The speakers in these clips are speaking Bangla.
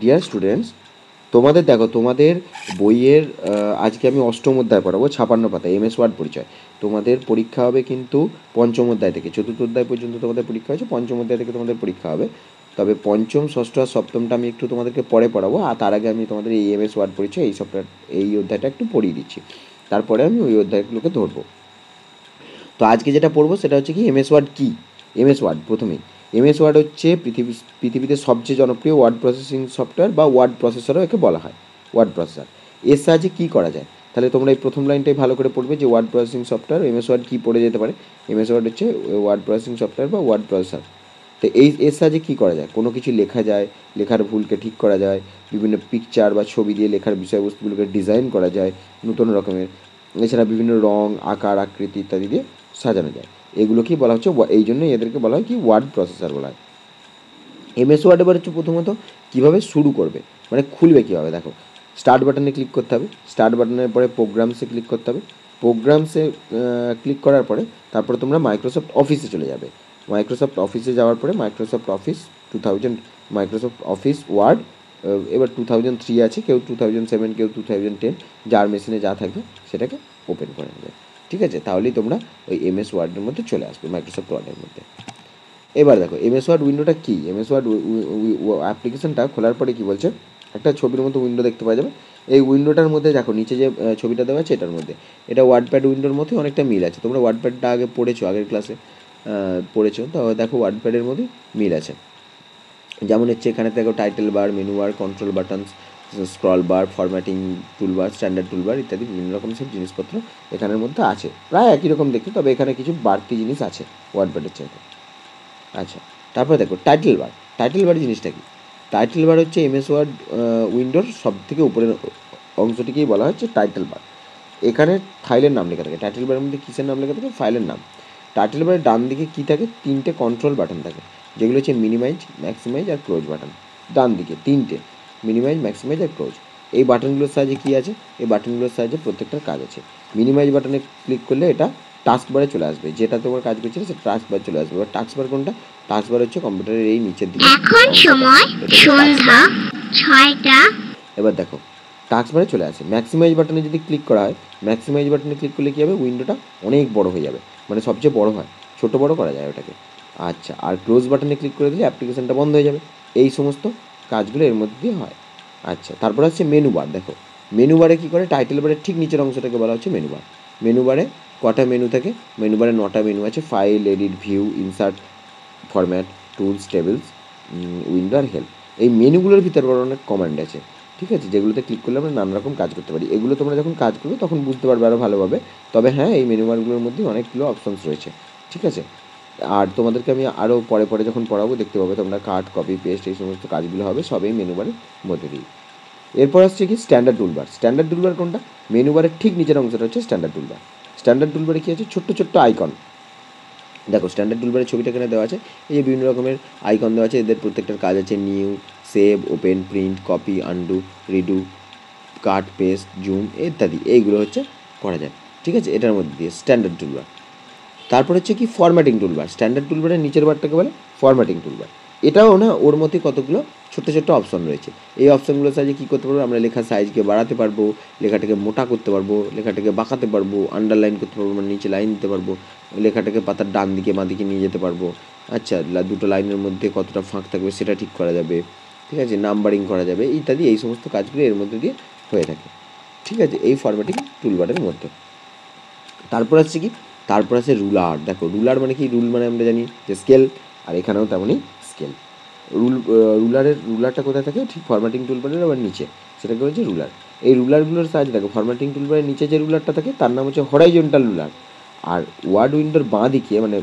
ডিয়ার স্টুডেন্টস তোমাদের দেখো, তোমাদের বইয়ের আজকে আমি অষ্টম অধ্যায় পড়াবো, ছাপান্ন পাতা এম এস ওয়ার্ড পরিচয়। তোমাদের পরীক্ষা হবে কিন্তু পঞ্চম অধ্যায় থেকে, চতুর্থ অধ্যায় পর্যন্ত তোমাদের পরীক্ষা হয়েছে, পঞ্চম অধ্যায় থেকে তোমাদের পরীক্ষা হবে। তবে পঞ্চম, ষষ্ঠ আর সপ্তমটা আমি একটু তোমাদেরকে পরে পড়াবো, আর তার আগে আমি তোমাদের এই এম এস ওয়ার্ড পরিচয়, এই সপ্তাহ এই অধ্যায়টা একটু পড়িয়ে দিচ্ছি। তারপরে আমি ওই অধ্যায়গুলোকে ধরবো। তো আজকে যেটা পড়ব, সেটা হচ্ছে কি এম এস ওয়ার্ড কী? এম এস ওয়ার্ড প্রথমেই। এমএস ওয়ার্ড হচ্ছে পৃথিবী, পৃথিবীতে সবচেয়ে জনপ্রিয় ওয়ার্ড প্রসেসিং সফটওয়্যার বা ওয়ার্ড প্রসেসরও একে বলা হয় ওয়ার্ড প্রসেসর এর সাহায্যে কী করা যায়? তাহলে তোমরা এই প্রথম লাইনটাই ভালো করে পড়বে যে word processing software MS Word কী পড়ে যেতে পারে? এমএস ওয়ার্ড হচ্ছে ওয়ার্ড প্রসেসিং সফটওয়্যার বা ওয়ার্ড প্রসেসর তো এই, এর সাহায্যে কী করা যায়? কোনো কিছু লেখা যায়, লেখার ভুলকে ঠিক করা যায়, বিভিন্ন পিকচার বা ছবি দিয়ে লেখার বিষয়বস্তুগুলোকে ডিজাইন করা যায়, নতুন রকমের। এছাড়া বিভিন্ন রং, আকার, আকৃতি ইত্যাদি দিয়ে সাজানো যায়। এগুলোকেই বলা হচ্ছে এই জন্যই এদেরকে বলা হয় কি ওয়ার্ড প্রসেসর বলা হয়। এমএস ওয়ার্ড এবার হচ্ছে প্রথমত কীভাবে শুরু করবে মানে খুলবে কীভাবে, দেখো স্টার্ট বাটনে ক্লিক করতে হবে স্টার্ট বাটনের পরে প্রোগ্রামসে ক্লিক করতে হবে প্রোগ্রামসে ক্লিক করার পরে তারপরে তোমরা মাইক্রোসফট অফিসে চলে যাবে। মাইক্রোসফট অফিসে যাওয়ার পরে Microsoft Office two thousand Microsoft Office Word এবার টু থাউজেন্ড থ্রি আছে, কেউ টু থাউজেন্ড সেভেন কেউ টু থাউজেন্ড টেন যার মেশিনে যা থাকবে সেটাকে ওপেন করে নেবে ঠিক আছে? তাহলেই তোমরা ওই এমএস ওয়ার্ডের মধ্যে চলে আসবে মাইক্রোসফট ওয়ার্ডের মধ্যে। এবার দেখো এমএস ওয়ার্ড উইন্ডোটা কী? এমএস ওয়ার্ড অ্যাপ্লিকেশনটা খোলার পরে কী বলছে? একটা ছবির মতো উইন্ডো দেখতে পাওয়া যাবে। এই উইন্ডোটার মধ্যে দেখো, নিচে যে ছবিটা দেওয়া আছে, এটার মধ্যে। এটা ওয়ার্ডপ্যাড উইন্ডোর মধ্যে অনেকটা মিল আছে। তোমরা ওয়ার্ডপ্যাডটা আগে পড়েছো, আগের ক্লাসে পড়েছো। তো দেখো ওয়ার্ডপ্যাডের মধ্যে মিল আছে। যেমন হচ্ছে এখানে দেখো title bar menu bar control button scroll bar formatting toolbar standard toolbar ইত্যাদি বিভিন্ন রকম সব জিনিসপত্র এখানের মধ্যে আছে। প্রায় একই রকম দেখতে তবে এখানে কিছু বাড়তি জিনিস আছে ওয়ার্ড ওয়ার্ডপ্যাডের চাইতে। আচ্ছা তারপরে দেখো টাইটেল বার টাইটেল বার জিনিসটা কি? টাইটেল বার হচ্ছে এমএস ওয়ার্ড উইন্ডোর সব থেকে উপরের অংশটিকেই বলা হচ্ছে টাইটেল বার এখানে ফাইলের নাম লেখা থাকে। টাইটেল বারের মধ্যে কিসের নাম লেখা থাকে? ফাইলের নাম। টাইটেল বারের ডান দিকে কী থাকে? তিনটে কন্ট্রোল বাটন থাকে, যেগুলো হচ্ছে মিনিমাইজ ম্যাক্সিমাইজ আর ক্লোজ বাটন ডান দিকে তিনটে। মিনিমাইজ ম্যাক্সিমাইজ আর ক্লোজ এই বাটনগুলোর সাহায্যে কী আছে? এই বাটনগুলোর সাহায্যে প্রত্যেকটার কাজ আছে। মিনিমাইজ বাটনে ক্লিক করলে এটা টাস্ক বারে চলে আসবে। যেটা তোমার কাজ করছে সেটা টাস্ক বার চলে আসবে। এবার টাস্ক বার কোনটা? টাস্ক বার হচ্ছে কম্পিউটারের এই নিচের দিকে। এখন সময় সন্ধ্যা এবার দেখো টাস্ক বারে চলে আসে। ম্যাক্সিমাইজ বাটনে যদি ক্লিক করা হয় ম্যাক্সিমাইজ বাটনে ক্লিক করলে কী হবে? উইন্ডোটা অনেক বড় হয়ে যাবে। মানে সবচেয়ে বড় হয়। ছোট বড় করা যায় ওটাকে। আচ্ছা আর ক্লোজ বাটনে ক্লিক করে দিলে অ্যাপ্লিকেশনটা বন্ধ হয়ে যাবে। এই সমস্ত কাজগুলো এর মধ্যে দিয়ে হয়। আচ্ছা তারপর হচ্ছে মেনু বার দেখো। মেনু বারে কী করে? টাইটেল বারের ঠিক নিচের অংশটাকে বলা হচ্ছে মেনু বার মেনু বারে কটা মেনু থাকে? মেনু বারে নটা মেনু আছে। File edit view insert format tools tables window আর হেল্প এই মেনুগুলোর ভিতর বড় অনেক কমান্ড আছে। ঠিক আছে? যেগুলোতে ক্লিক করলে আমরা নানা রকম কাজ করতে পারি। এগুলো তোমরা যখন কাজ করবে, তখন বুঝতে পারবে আরও ভালোভাবে। তবে হ্যাঁ এই মেনু বারগুলোর মধ্যে অনেকগুলো অপশনস রয়েছে। ঠিক আছে? আর তোমাদেরকে আমি আরও পরে পরে যখন পড়াবো, দেখতে পাবে তোমরা কাট কপি পেস্ট এই সমস্ত কাজগুলো হবে, সবই মেনু বারের মধ্যে দিয়ে। এরপর আসছে কি? স্ট্যান্ডার্ড টুলবার স্ট্যান্ডার্ড টুলবার কোনটা? মেনু বারের ঠিক নিচের অংশটা হচ্ছে স্ট্যান্ডার্ড টুলবার স্ট্যান্ডার্ড টুলবারে কী আছে? ছোট্ট ছোট্ট আইকন দেখো স্ট্যান্ডার্ড টুলবারের ছবিটা এখানে দেওয়া আছে। এই যে বিভিন্ন রকমের আইকন দেওয়া আছে, এদের প্রত্যেকটার কাজ আছে new save open print copy undo redo cut paste zoom ইত্যাদি। এইগুলো হচ্ছে করা যায়। ঠিক আছে? এটার মধ্যে দিয়ে স্ট্যান্ডার্ড টুলবার তারপর হচ্ছে কি ফরম্যাটিং টুলবার স্ট্যান্ডার্ড টুলবারের নিচের বারটাকে বলে ফরম্যাটিং টুলবার এটাও না ওর মধ্যে কতগুলো ছোট ছোট অপশন রয়েছে। এই অপশনগুলোর সাহায্যে কী করতে পারব? আমরা লেখার সাইজকে বাড়াতে পারব, লেখাটাকে মোটা করতে পারব, লেখাটাকে বাঁকাতে পারব আন্ডারলাইন করতে পারব মানে নিচে লাইন দিতে পারব, লেখাটাকে পাতার ডান দিকে দিকে নিয়ে যেতে পারব। আচ্ছা দুটো লাইনের মধ্যে কতটা ফাঁক থাকবে সেটা ঠিক করা যাবে। ঠিক আছে? নাম্বারিং করা যাবে, ইত্যাদি এই সমস্ত কাজগুলো এর মধ্যে দিয়ে হয়ে থাকে। ঠিক আছে? এই ফরম্যাটিং টুলবারের মধ্যে। তারপর আসছে কি তারপর আছে রুলার। দেখো, রুলার মানে কি? রুল মানে আমরা জানি যে স্কেল আর এখানেও তেমনই স্কেল রুল রুলারের, রুলারটা কোথায় থাকে? ঠিক ফরম্যাটিং টুলবারের আবার নিচে। সেটাকে হচ্ছে রুলার। এই রুলারগুলোর সাহায্যে দেখো ফরম্যাটিং টুলবারের নিচে যে রুলারটা থাকে, তার নাম হচ্ছে হরাইজন্টাল রুলার। আর ওয়ার্ড উইন্ডোর বাঁ দিকে মানে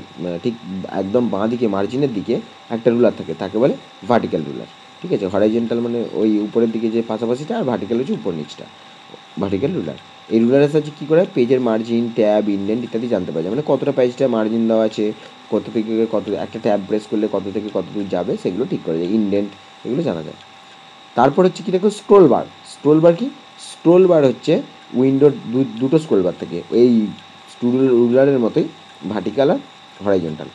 ঠিক একদম বাঁ দিকে মার্জিনের দিকে একটা রুলার থাকে, তাকে বলে ভার্টিক্যাল রুলার। ঠিক আছে? হরাইজন্টাল মানে ওই উপরের দিকে যে পাশাপাশিটা, আর ভার্টিক্যাল হচ্ছে উপর নিচটা। Vertical ruler. এই রুলারের সাহায্যে কী করে? পেজের মার্জিন ট্যাব ইন্ডেন্ট ইত্যাদি জানতে পারা যায়। মানে কতটা পেজটা মার্জিন দেওয়া আছে, কত থেকে কত, একটা ট্যাব প্রেস করলে কত থেকে কত দূর যাবে, সেগুলো ঠিক করা যায়। ইন্ডেন্ট এগুলো জানা যায়। তারপর হচ্ছে কি দেখো স্ক্রোল বার স্ক্রোল বার কি? স্ক্রোল বার হচ্ছে উইন্ডোর দুটো স্ক্রোল বার থাকে। এই রুলারের মতোই ভার্টিক্যাল আর হরাইজন্টাল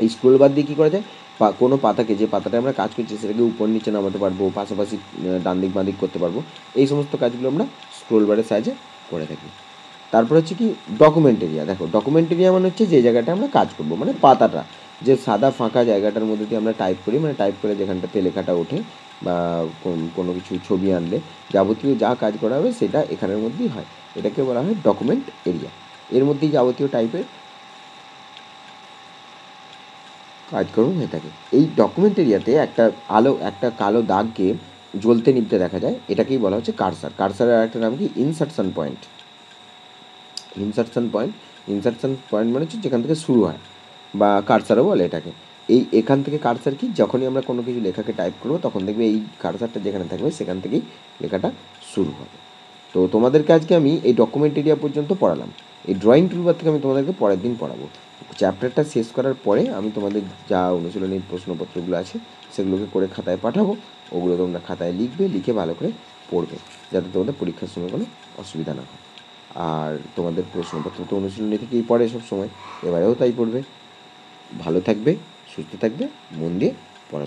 এই স্ক্রোল বার দিয়ে কী করা যায়? পা- কোনো পাতাকে, যে পাতাটা আমরা কাজ করছি, সেটাকে উপর নিচে নামাতে পারব, পাশাপাশি ডান দিক বাঁ দিক করতে পারব। এই সমস্ত কাজগুলো আমরা স্ক্রোল বারের সাহায্যে করে থাকি। তারপর হচ্ছে কি ডকুমেন্ট এরিয়া দেখো ডকুমেন্ট এরিয়া মানে হচ্ছে যে জায়গাটা আমরা কাজ করব মানে পাতাটা, যে সাদা ফাঁকা জায়গাটার মধ্যে দিয়ে আমরা টাইপ করি মানে টাইপ করে যেখানটাতে লেখাটা ওঠে বা কোন- কোনো কিছু ছবি আনলে, যাবতীয় যা কাজ করা হবে সেটা এখানের মধ্যেই হয়। এটাকে বলা হয় ডকুমেন্ট এরিয়া এর মধ্যেই যাবতীয় টাইপের কাজকর্ম হয়ে থাকে। এই ডকুমেন্ট এরিয়াতে একটা আলো, একটা কালো দাগকে জ্বলতে নিভতে দেখা যায়, এটাকেই বলা হচ্ছে কারসার। কারসারের একটা নাম কি? Insertion point. Insertion point insertion point মানে হচ্ছে যেখান থেকে শুরু হয়, বা কারসারও বলে এটাকে। এই এখান থেকে কারসার কি? যখনই আমরা কোনো কিছু লেখাকে টাইপ করব, তখন দেখবে এই কারসারটা যেখানে থাকবে, সেখান থেকেই লেখাটা শুরু হবে। তো তোমাদেরকে আজকে আমি এই ডকুমেন্ট এরিয়া পর্যন্ত পড়ালাম। এই ড্রয়িং টুলবার থেকে আমি তোমাদেরকে পরের দিন পড়াবো। চ্যাপ্টারটা শেষ করার পরে আমি তোমাদের যা অনুশীলনী প্রশ্নপত্রগুলো আছে, সেগুলোকে করে খাতায় পাঠাবো। ওগুলো তোমরা খাতায় লিখবে, লিখে ভালো করে পড়বে, যাতে তোমাদের পরীক্ষার সময় কোনো অসুবিধা না হয়। আর তোমাদের প্রশ্নপত্র তো অনুশীলনী থেকেই পড়ে সব সময় এবারেও তাই পড়বে। ভালো থাকবে, সুস্থ থাকবে, মন দিয়ে